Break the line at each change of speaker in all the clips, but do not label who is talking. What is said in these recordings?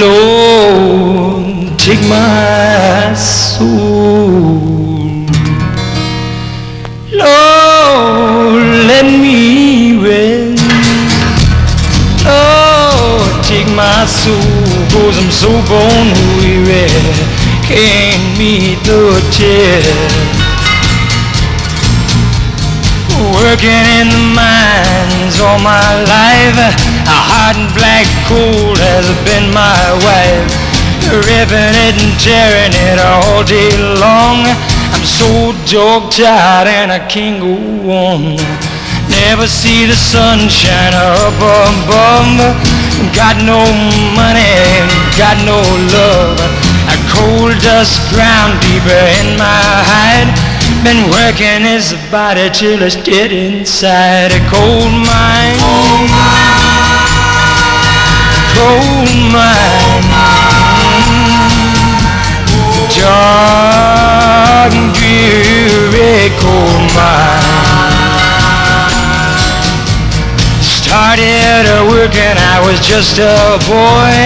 Lord, take my soul. Lord, let me rest. Lord, take my soul, cause I'm so bone weary. Can't meet the test. Working in the mines all my life. Hot and black coal has been my wife. Ripping it and tearing it all day long. I'm so dog tired and I can't go on. Never see the sunshine up above. Got no money, got no love. A cold dust ground deeper in my hide. Been working his body till it's dead inside a cold mine. Coal mine. Coal mine. And dreary coal mine. Started working, I was just a boy.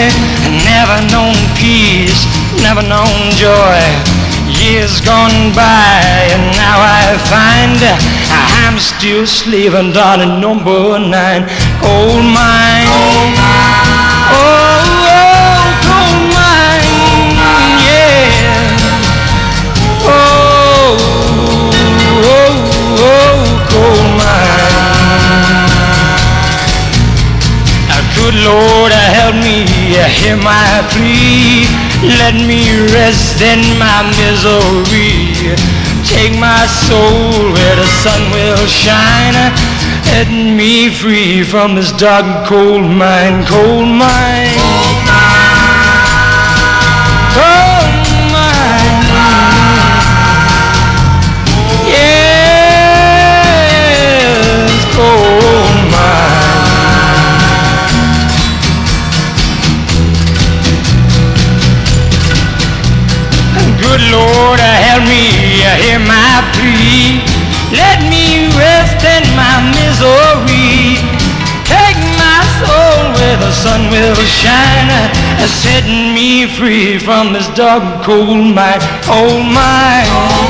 Never known peace, never known joy. Years gone by and now I find I'm still slaving down at number nine. Coal mine. Good Lord, help me, hear my plea. Let me rest in my misery. Take my soul where the sun will shine. Set me free from this dark and cold mine, cold mine. Good Lord, uh, help me uh, hear my plea. Let me rest in my misery. Take my soul where the sun will shine, and set me free from this dark, cold night. Oh my.